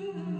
you.